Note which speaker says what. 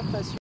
Speaker 1: impression.